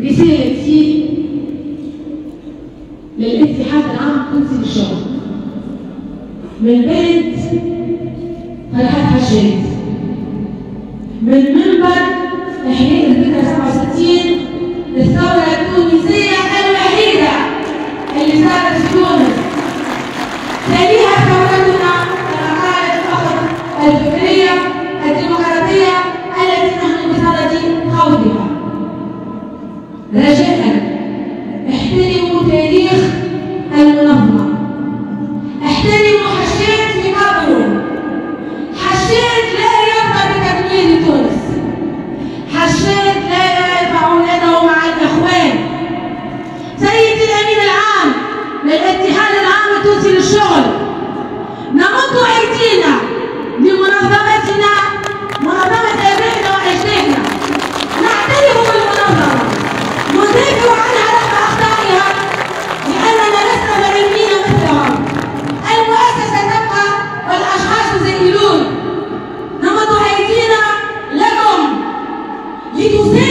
رسالة رسالتي للاتحاد العام التونسي للشعب من بيت فرحات حشاد من منبر إحياء الذكرى 67 للثوره E 200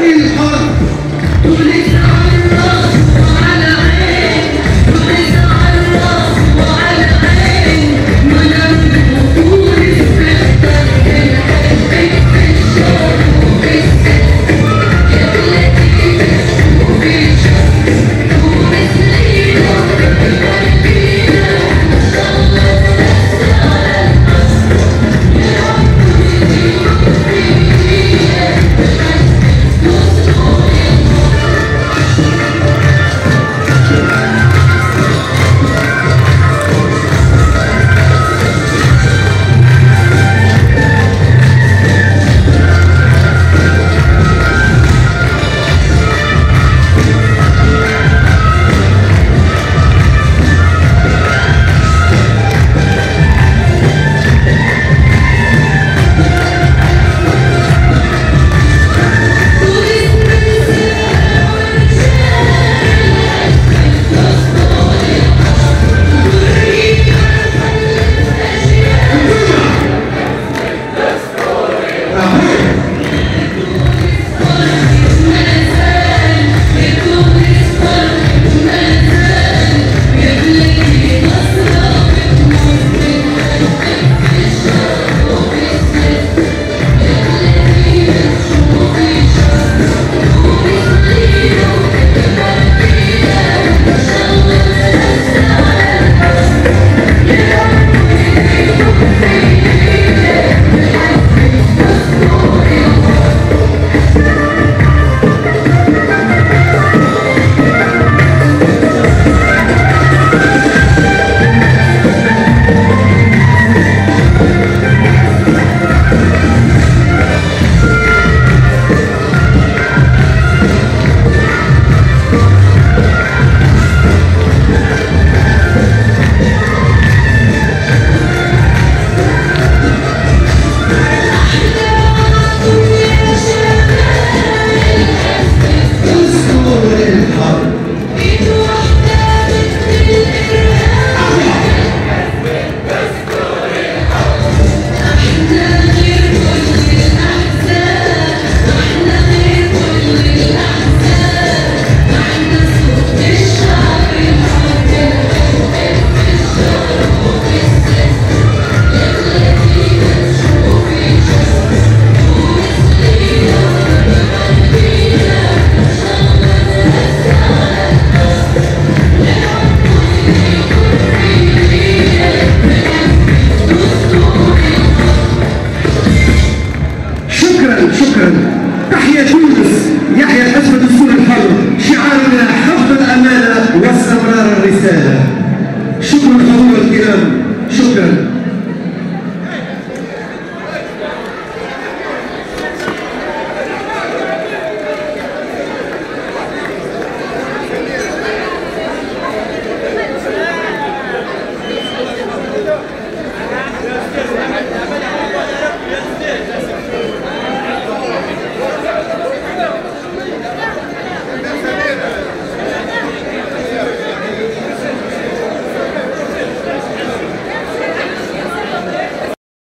Espírito Santo.